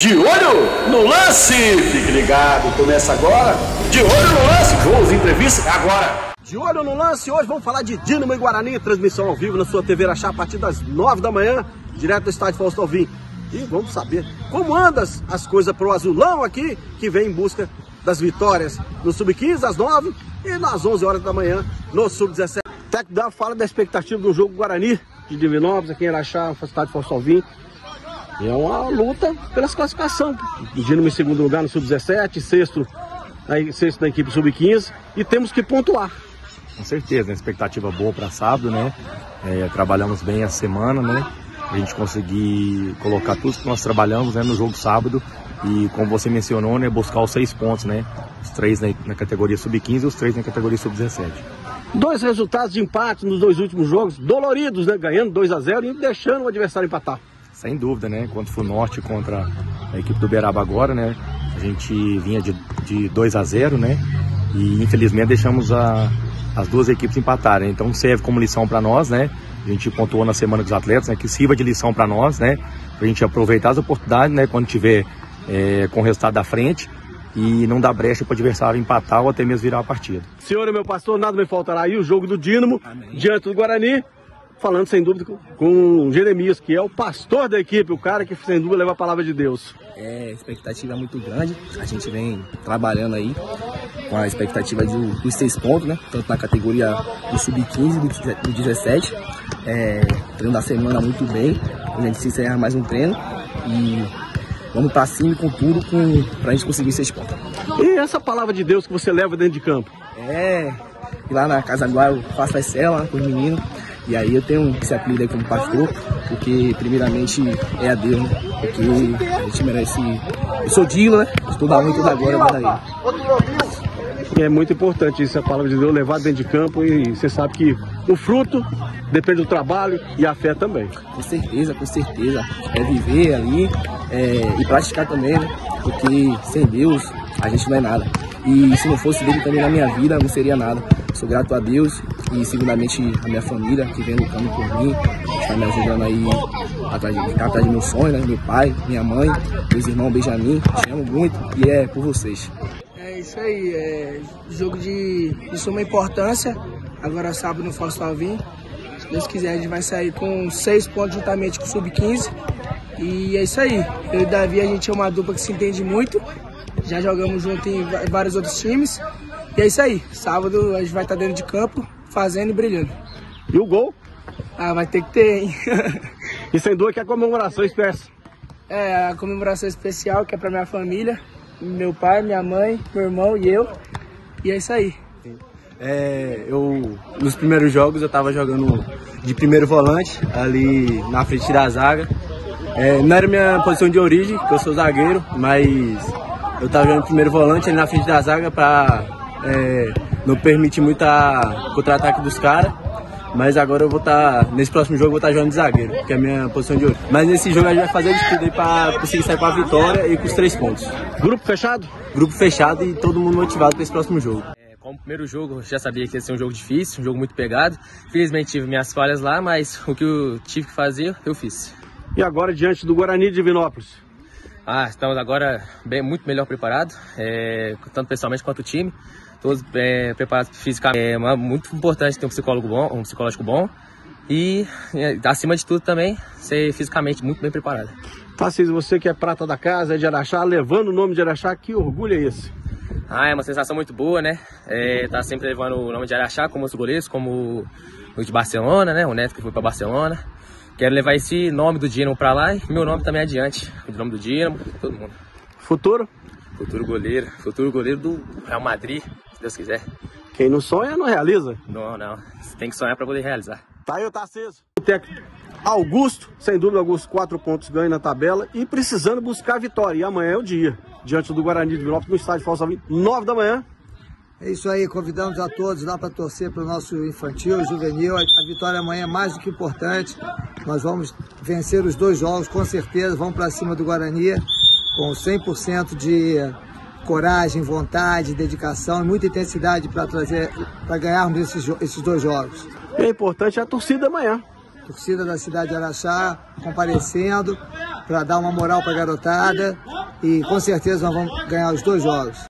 De olho no lance! Fique ligado, começa agora. De olho no lance, gols, entrevista, agora. De olho no lance, hoje vamos falar de Dinamo e Guarani, transmissão ao vivo na sua TV Achar a partir das 9 da manhã, direto do estádio Fausto Alvim. E vamos saber como andam as, as coisas pro azulão aqui, que vem em busca das vitórias no Sub-15 às 9 e nas 11 horas da manhã no Sub-17. Tec da fala da expectativa do jogo Guarani de Divinópolis, aqui em Araxá, estádio Fausto Alvim. É uma luta pelas classificações. Dinamo em segundo lugar no Sub-17, sexto, sexto na equipe Sub-15 e temos que pontuar. Com certeza, né? expectativa boa para sábado, né? É, trabalhamos bem a semana, né? A gente conseguir colocar tudo que nós trabalhamos né, no jogo sábado e, como você mencionou, né, buscar os seis pontos, né? Os três na, na categoria sub-15 e os três na categoria sub-17. Dois resultados de empate nos dois últimos jogos, doloridos, né? Ganhando 2 a 0 e deixando o adversário empatar. Sem dúvida, né? Quanto foi o Norte contra a equipe do Beraba agora, né? A gente vinha de, de 2 a 0 né? E infelizmente deixamos a, as duas equipes empatarem. Então serve como lição para nós, né? A gente pontuou na semana dos atletas, né? Que sirva de lição para nós, né? Para a gente aproveitar as oportunidades, né? Quando tiver é, com o resultado da frente e não dar brecha para o adversário empatar ou até mesmo virar a partida. Senhor, meu pastor, nada me faltará aí o jogo do Dínamo Amém. diante do Guarani falando sem dúvida com, Jeremias, que é o pastor da equipe, o cara que sem dúvida leva a palavra de Deus. É, a expectativa é muito grande, a gente vem trabalhando aí com a expectativa de, dos seis pontos, né? Tanto na categoria do sub-15 e do 17. É, treino da semana muito bem, a gente se encerrar mais um treino e vamos para cima com tudo com, pra gente conseguir seis pontos. E essa palavra de Deus que você leva dentro de campo? É, lá na Casa Guarda eu faço a cela com os meninos e aí eu tenho esse apelido aí como pastor, porque primeiramente é a Deus, né? Porque a gente merece. Eu sou digno, né? Estou da muito da glória para ele. É muito importante isso, a palavra de Deus levar dentro de campo e você sabe que o fruto depende do trabalho e a fé também. Com certeza, com certeza. É viver ali é, e praticar também, né? Porque sem Deus a gente não é nada. E se não fosse dele também na minha vida, não seria nada. Sou grato a Deus e segundamente a minha família que vem lutando por mim, está me ajudando aí atrás de, atrás de meu sonho, né? Meu pai, minha mãe, meus irmãos Benjamin, te amo muito e é por vocês. É isso aí, é jogo de, de suma importância. Agora sábado no Fausto Alvim. Se Deus quiser, a gente vai sair com seis pontos juntamente com o Sub-15. E é isso aí. Eu e Davi, a gente é uma dupla que se entende muito. Já jogamos junto em vários outros times. E é isso aí. Sábado a gente vai estar dentro de campo, fazendo e brilhando. E o gol? Ah, vai ter que ter, hein? e sem dúvida que é a comemoração especial. É, a comemoração especial que é pra minha família, meu pai, minha mãe, meu irmão e eu. E é isso aí. É, eu, nos primeiros jogos eu tava jogando de primeiro volante, ali na frente da zaga. É, não era minha posição de origem, que eu sou zagueiro, mas eu tava jogando primeiro volante ali na frente da zaga para é, não permitir muita contra-ataque dos caras. Mas agora eu vou estar, tá, nesse próximo jogo, eu vou estar tá jogando de zagueiro, que é a minha posição de origem. Mas nesse jogo a gente vai fazer de tudo aí para conseguir sair com a vitória e com os três pontos. Grupo fechado? Grupo fechado e todo mundo motivado para esse próximo jogo. É, como primeiro jogo, já sabia que ia ser um jogo difícil, um jogo muito pegado. Felizmente tive minhas falhas lá, mas o que eu tive que fazer, eu fiz. E agora diante do Guarani de Vinópolis? Ah, estamos agora bem, muito melhor preparados, é, tanto pessoalmente quanto o time. Todos é, preparados fisicamente. É muito importante ter um psicólogo bom, um psicológico bom. E, acima de tudo também, ser fisicamente muito bem preparado. Tarcísio, você que é prata da casa, é de Araxá, levando o nome de Araxá, que orgulho é esse? Ah, é uma sensação muito boa, né? É, tá sempre levando o nome de Araxá como os goleiros, como o de Barcelona, né? O Neto que foi para Barcelona. Quero levar esse nome do Dinamo para lá e meu nome também adiante. O nome do Dinamo, todo mundo. Futuro? Futuro goleiro. Futuro goleiro do Real Madrid, se Deus quiser. Quem não sonha, não realiza. Não, não. Você tem que sonhar para poder realizar. Tá aí, tá aceso. O técnico Augusto, sem dúvida, Augusto, quatro pontos ganha na tabela e precisando buscar a vitória. E amanhã é o dia, diante do Guarani de Vinópolis, no estádio Falsa nove da manhã. É isso aí, convidamos a todos lá para torcer para o nosso infantil, juvenil. A, vitória amanhã é mais do que importante. Nós vamos vencer os dois jogos, com certeza. Vamos para cima do Guarani com 100% de coragem, vontade, dedicação e muita intensidade para trazer, para ganharmos esses, esses dois jogos. E é importante a torcida amanhã. torcida da cidade de Araxá comparecendo para dar uma moral para a garotada e com certeza nós vamos ganhar os dois jogos.